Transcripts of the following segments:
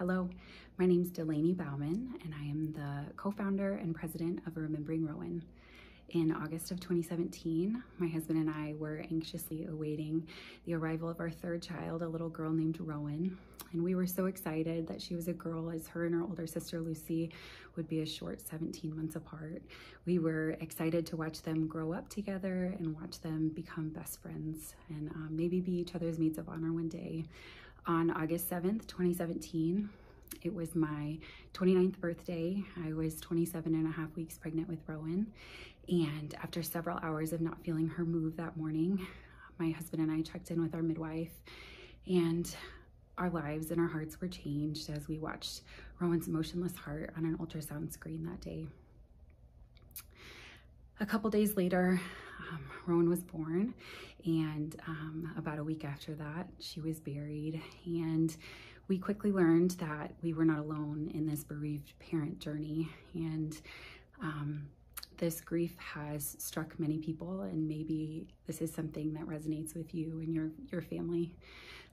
Hello, my name is Delaney Baumann, and I am the co-founder and president of Remembering Rowan. In August of 2017, my husband and I were anxiously awaiting the arrival of our third child, a little girl named Rowan. And we were so excited that she was a girl as her and her older sister Lucy would be a short 17 months apart. We were excited to watch them grow up together and watch them become best friends and um, maybe be each other's maids of honor one day on August 7th, 2017. It was my 29th birthday. I was 27 and a half weeks pregnant with Rowan. And after several hours of not feeling her move that morning, my husband and I checked in with our midwife and our lives and our hearts were changed as we watched Rowan's motionless heart on an ultrasound screen that day. A couple days later, um, Rowan was born and um, about a week after that, she was buried. And we quickly learned that we were not alone in this bereaved parent journey. And um, this grief has struck many people and maybe this is something that resonates with you and your, your family.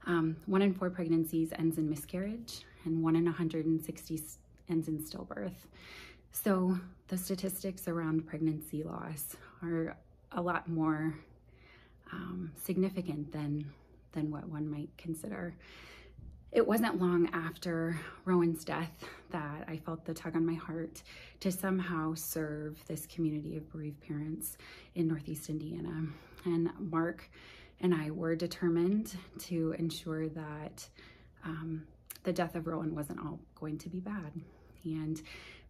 Um, one in four pregnancies ends in miscarriage and one in 160 ends in stillbirth. So the statistics around pregnancy loss are a lot more um, significant than, than what one might consider. It wasn't long after Rowan's death that I felt the tug on my heart to somehow serve this community of bereaved parents in Northeast Indiana. And Mark and I were determined to ensure that um, the death of Rowan wasn't all going to be bad. And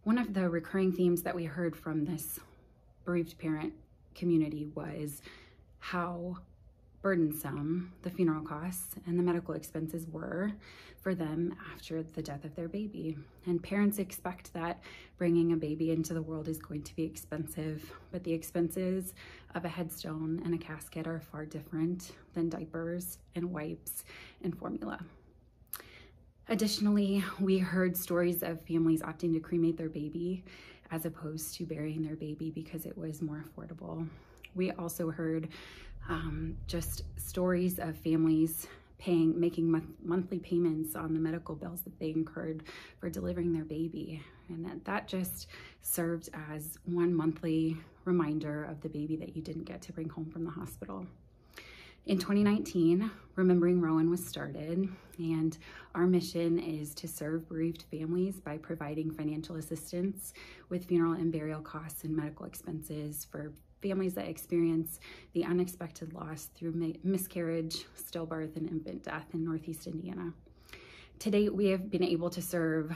one of the recurring themes that we heard from this bereaved parent community was how burdensome the funeral costs and the medical expenses were for them after the death of their baby. And parents expect that bringing a baby into the world is going to be expensive, but the expenses of a headstone and a casket are far different than diapers and wipes and formula. Additionally, we heard stories of families opting to cremate their baby as opposed to burying their baby because it was more affordable. We also heard um, just stories of families paying, making month, monthly payments on the medical bills that they incurred for delivering their baby. And that, that just served as one monthly reminder of the baby that you didn't get to bring home from the hospital. In 2019, Remembering Rowan was started, and our mission is to serve bereaved families by providing financial assistance with funeral and burial costs and medical expenses for families that experience the unexpected loss through miscarriage, stillbirth, and infant death in Northeast Indiana. To date, we have been able to serve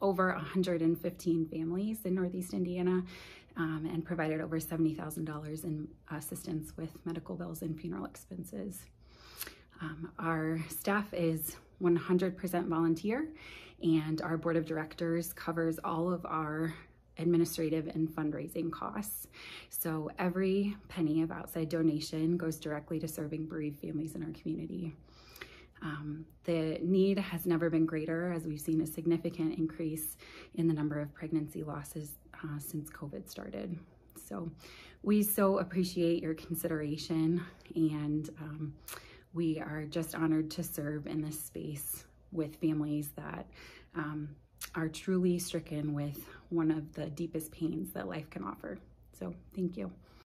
over 115 families in Northeast Indiana um, and provided over $70,000 in assistance with medical bills and funeral expenses. Um, our staff is 100% volunteer and our board of directors covers all of our administrative and fundraising costs. So every penny of outside donation goes directly to serving bereaved families in our community. Um, the need has never been greater as we've seen a significant increase in the number of pregnancy losses uh, since COVID started. So we so appreciate your consideration and um, we are just honored to serve in this space with families that um, are truly stricken with one of the deepest pains that life can offer. So thank you.